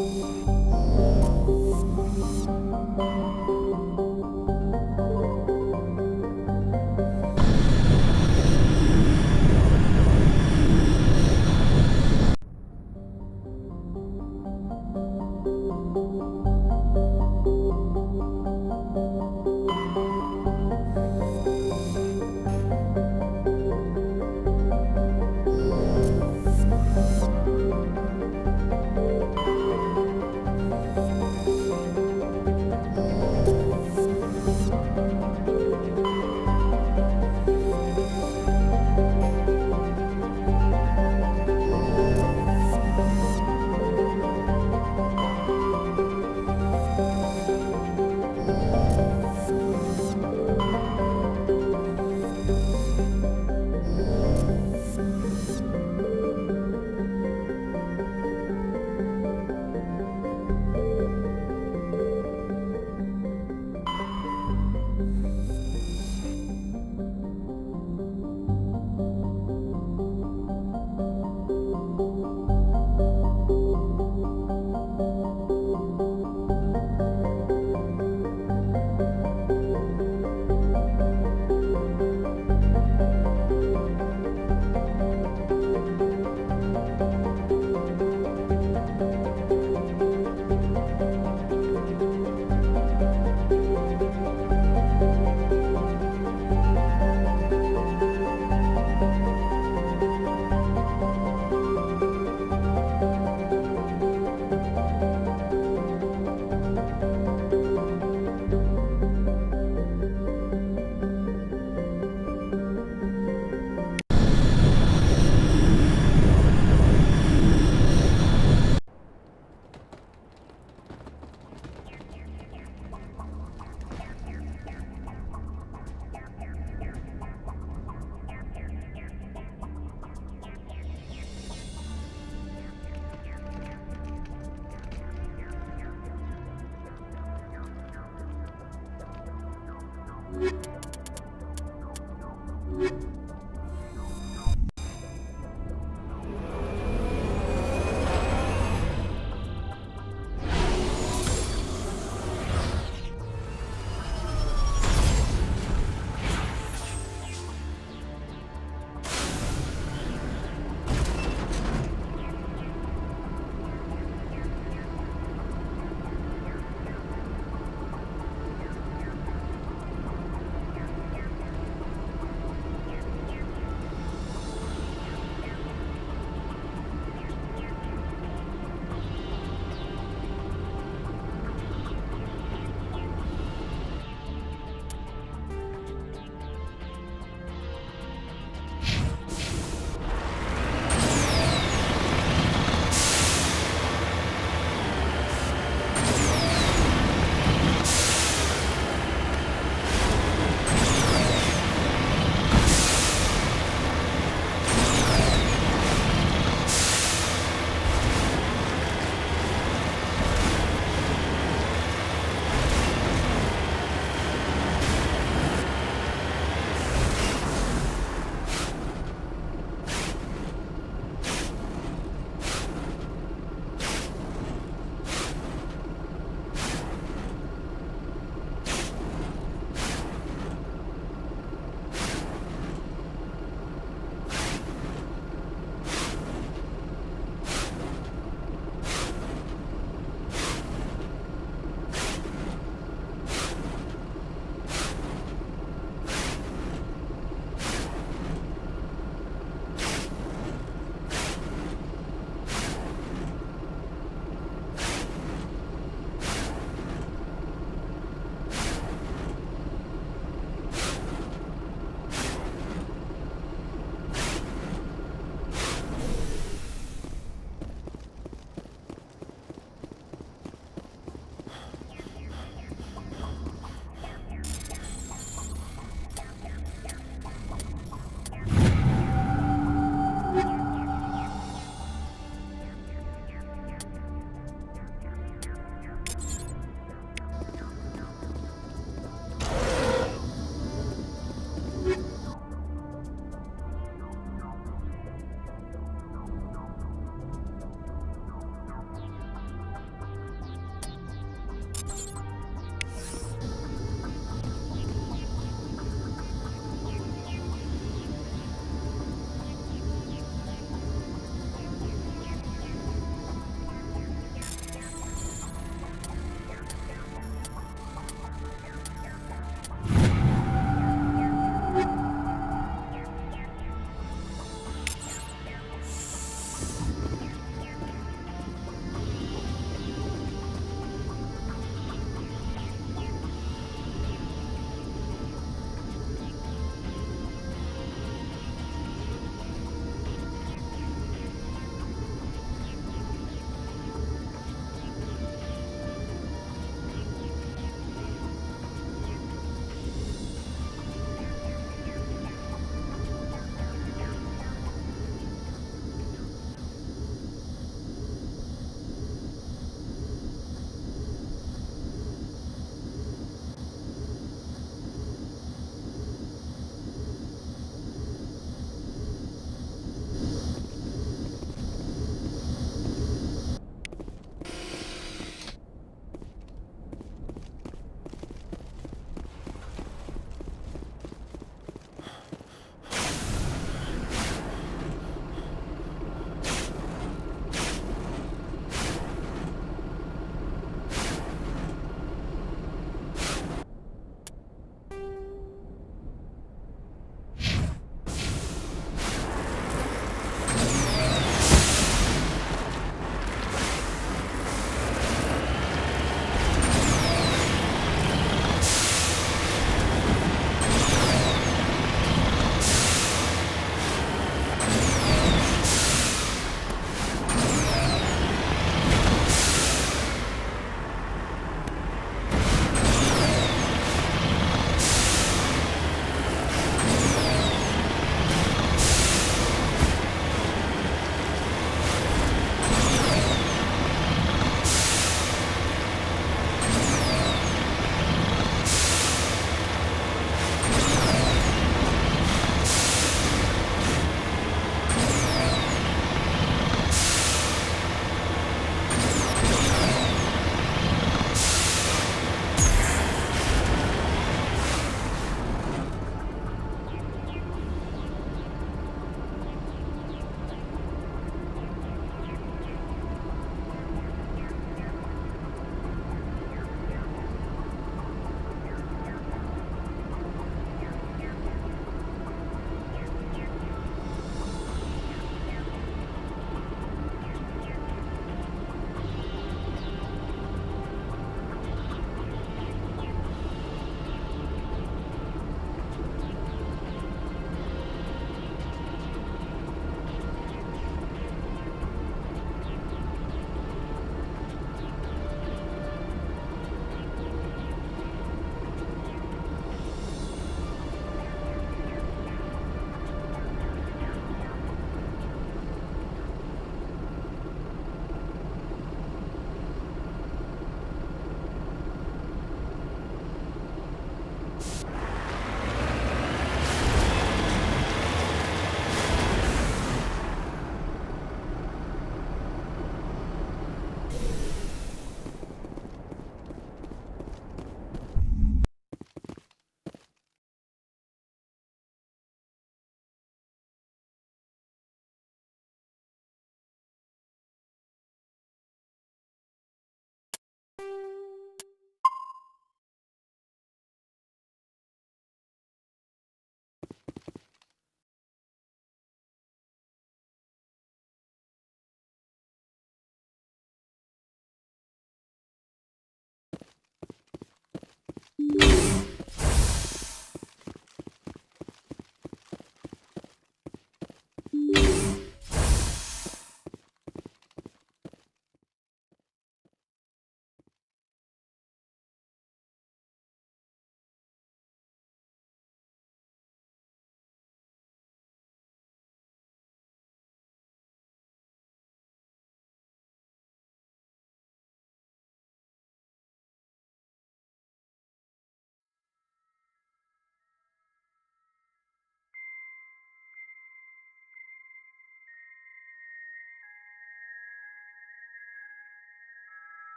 Música you you.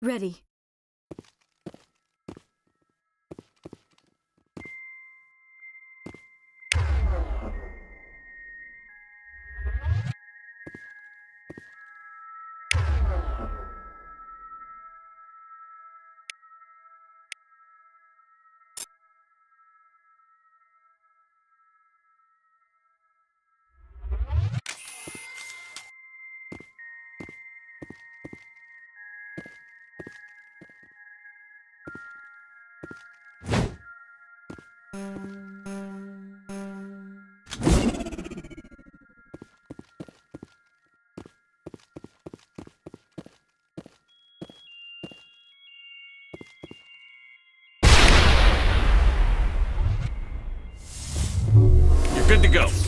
Ready. Good to go.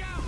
Look!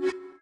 you